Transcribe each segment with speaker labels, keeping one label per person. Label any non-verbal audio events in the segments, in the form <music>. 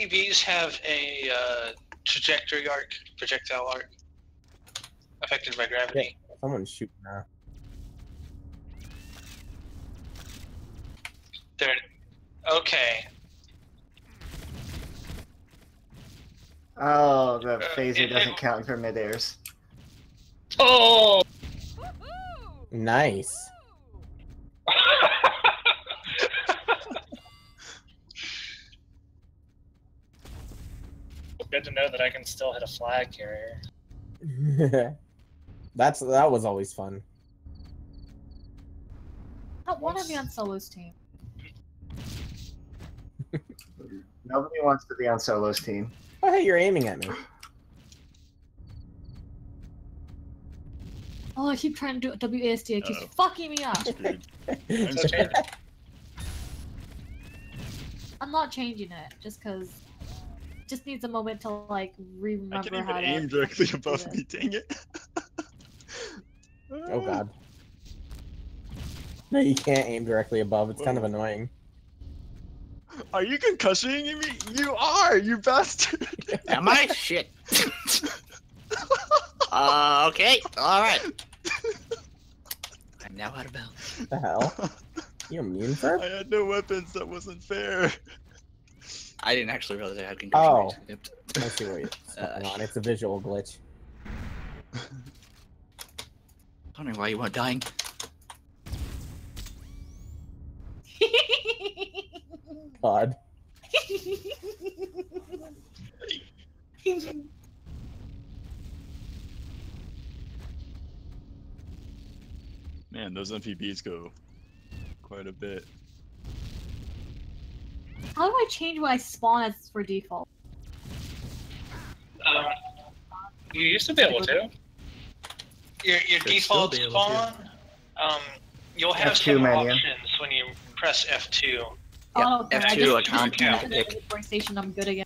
Speaker 1: PBs have a uh, trajectory arc, projectile arc, affected by gravity.
Speaker 2: Someone's shooting now.
Speaker 1: They're okay.
Speaker 3: Oh, the
Speaker 1: Uh,
Speaker 3: phaser
Speaker 1: it-
Speaker 3: doesn't
Speaker 1: it-
Speaker 3: count for mid-airs.
Speaker 4: Oh!
Speaker 2: Nice.
Speaker 4: Good to know that I can still hit a flag carrier. <laughs>
Speaker 2: That's that was always fun.
Speaker 5: I want to be on Solo's team. <laughs>
Speaker 3: Nobody wants to be on Solo's team.
Speaker 2: Oh hey, you're aiming at me.
Speaker 5: Oh, I keep trying to do WASD. It keeps
Speaker 6: Uh-oh.
Speaker 5: fucking me up.
Speaker 6: Screwed.
Speaker 4: It's okay.
Speaker 5: I'm not changing it just because. Just needs a moment to like
Speaker 6: I
Speaker 5: remember
Speaker 6: can
Speaker 5: how
Speaker 6: even
Speaker 5: to
Speaker 6: aim directly above
Speaker 5: this.
Speaker 6: me, dang it. <laughs>
Speaker 2: Oh god. No, you can't aim directly above. It's kind of annoying.
Speaker 6: Are you concussioning me? You are, you bastard. <laughs>
Speaker 7: Am I? Shit. uh, okay. All right. I'm now out of bounds.
Speaker 2: What the hell? You immune for?
Speaker 6: I had no weapons. That wasn't fair.
Speaker 7: I didn't actually realize I had concussion.
Speaker 2: Oh.
Speaker 7: rates.
Speaker 2: I see what you're <laughs>
Speaker 7: Uh,
Speaker 2: on. It's a visual glitch. <laughs>
Speaker 7: Wondering why you weren't dying. <laughs>
Speaker 2: God.
Speaker 6: Man, those MPBs go quite a bit.
Speaker 5: How do I change what I spawn as for default?
Speaker 4: Um, you used to be able to.
Speaker 1: Your your
Speaker 7: Should still
Speaker 1: default
Speaker 7: be able to.
Speaker 1: spawn, um, you'll have
Speaker 3: F2
Speaker 1: some
Speaker 3: menu.
Speaker 1: options when you press F2.
Speaker 5: Oh, okay. I
Speaker 7: F2
Speaker 5: just
Speaker 7: account
Speaker 5: changed it
Speaker 7: can pick.
Speaker 5: station. I'm good again.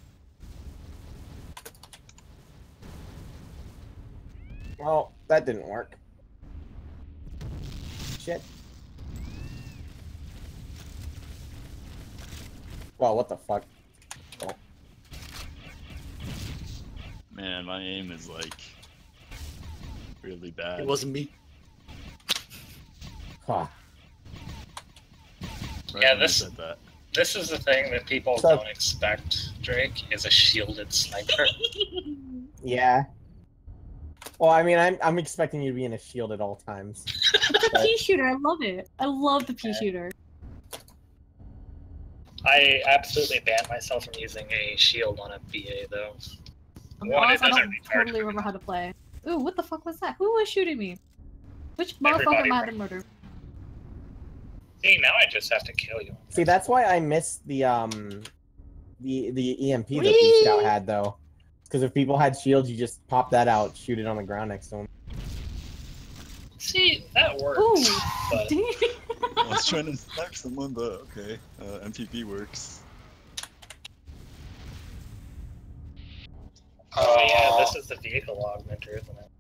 Speaker 2: Well, that didn't work. Shit. Well, what the fuck?
Speaker 6: Man, my aim is like really bad.
Speaker 7: It wasn't me.
Speaker 2: Huh.
Speaker 6: Right
Speaker 4: Yeah, this-
Speaker 6: said that.
Speaker 4: This is the thing that people
Speaker 2: So-
Speaker 4: don't expect, Drake, is a shielded sniper. <laughs>
Speaker 2: Yeah. Well, I mean, I'm I'm expecting you to be in a shield at all times. <laughs>
Speaker 5: the pea shooter. I love it. I love the pea
Speaker 4: Okay.
Speaker 5: shooter.
Speaker 4: I absolutely banned myself from using a shield on a BA, though.
Speaker 5: I'm
Speaker 4: One, it
Speaker 5: honest, I don't
Speaker 4: require
Speaker 5: totally remember how to play. Ooh, what the fuck was that? Who was shooting me? Which motherfucker
Speaker 4: Everybody
Speaker 5: am I
Speaker 4: right.
Speaker 5: to murder?
Speaker 4: See, now I just have to kill you.
Speaker 2: See, that's why I missed the um, the the EMP that the scout had though, because if people had shields, you just pop that out, shoot it on the ground next to them.
Speaker 4: See, that works.
Speaker 5: Ooh.
Speaker 4: But <laughs>
Speaker 6: I was trying to snipe someone, but okay. Uh, MPB works.
Speaker 4: oh yeah, this is the vehicle augmenter, isn't it?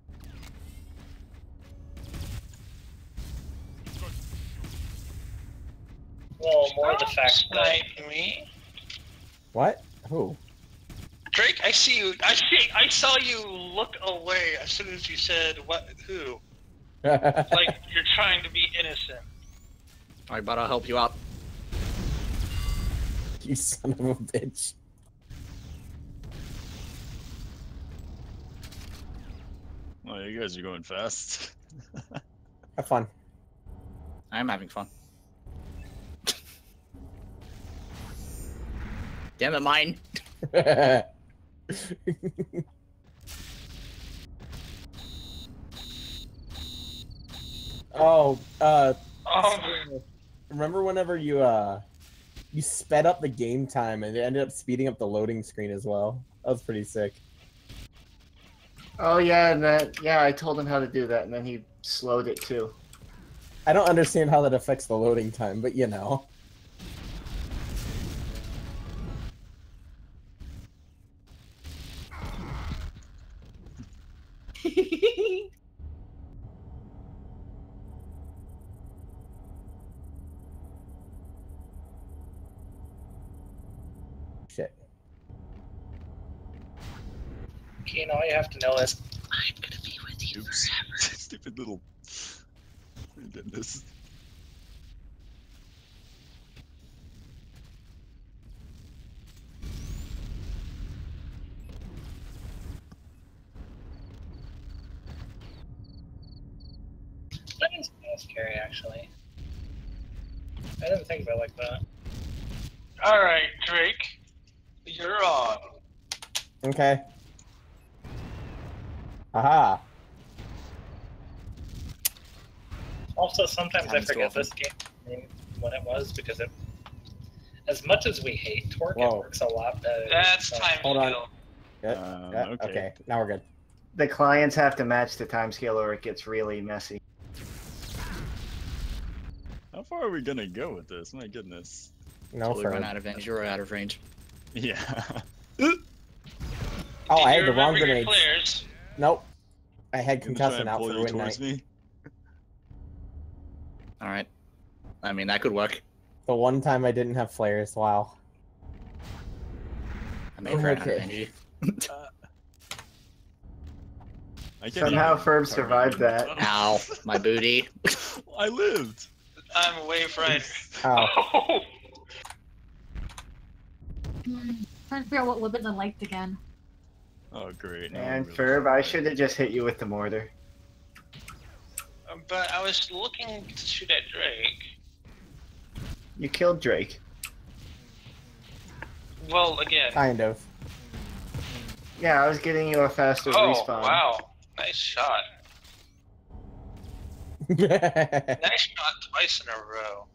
Speaker 4: Well, more the fact that
Speaker 1: me.
Speaker 2: What? Who?
Speaker 1: Drake, I see you. I see. I saw you look away as soon as you said what? Who? <laughs> Like you're trying to be innocent.
Speaker 7: Alright, but I'll help you out. <laughs>
Speaker 2: you son of a bitch.
Speaker 6: Oh, you guys are going fast. <laughs>
Speaker 2: Have fun.
Speaker 7: I'm having fun. Damn it, mine. <laughs>
Speaker 2: oh, uh,
Speaker 1: Oh,
Speaker 2: remember whenever you uh, you sped up the game time and it ended up speeding up the loading screen as well. That was pretty sick.
Speaker 3: Oh yeah, and that yeah, I told him how to do that, and then he slowed it too.
Speaker 2: I don't understand how that affects the loading time, but you know. <laughs>
Speaker 4: Keen, all you have to know is I'm gonna be with you
Speaker 6: Oops.
Speaker 4: forever. <laughs>
Speaker 6: Stupid little. <laughs> This.
Speaker 4: That is kind of scary, actually. I didn't think about it like that.
Speaker 1: All right, Drake, you're on.
Speaker 2: Okay. Aha.
Speaker 4: Also, sometimes I forget this game name when it was because it. As much as we hate Torque,
Speaker 2: Whoa.
Speaker 4: it works a lot better.
Speaker 1: That's
Speaker 4: so-
Speaker 1: time
Speaker 2: Hold on.
Speaker 1: skill.
Speaker 2: Yeah,
Speaker 6: Um,
Speaker 2: yeah,
Speaker 6: okay.
Speaker 2: okay. Now we're good.
Speaker 3: The clients have to match the timescale or it gets really messy.
Speaker 6: How far are we gonna go with this? My goodness.
Speaker 2: No
Speaker 7: Until we run
Speaker 2: further.
Speaker 7: out of range. You're out of range.
Speaker 6: Yeah. <laughs>
Speaker 2: Oh,
Speaker 1: Did
Speaker 2: I
Speaker 1: you
Speaker 2: had the wrong
Speaker 1: remember your
Speaker 2: grenades.
Speaker 1: Players?
Speaker 2: Nope. I had concussion
Speaker 6: and
Speaker 2: out for
Speaker 6: you
Speaker 2: win
Speaker 6: towards
Speaker 2: night.
Speaker 6: me.
Speaker 7: All right. I mean, that could work.
Speaker 2: The one time I didn't have flares. Wow.
Speaker 7: I may have ran out of
Speaker 2: Okay.
Speaker 7: energy.
Speaker 6: Uh, I can't
Speaker 3: Somehow Ferb survived that. <laughs>
Speaker 7: Ow, my booty.
Speaker 6: I lived.
Speaker 1: I'm wave right.
Speaker 2: Oh.
Speaker 1: Oh.
Speaker 5: Trying to figure out what weapons I liked again.
Speaker 6: Oh great. now I'm
Speaker 3: And
Speaker 6: really
Speaker 3: Ferb, I should have just hit you with the mortar.
Speaker 1: But I was looking to shoot at Drake.
Speaker 3: You killed Drake.
Speaker 1: Well, again.
Speaker 2: Kind of.
Speaker 3: Yeah, I was getting you a faster
Speaker 1: Oh,
Speaker 3: respawn.
Speaker 1: wow. Nice shot. <laughs> Nice shot twice in a row.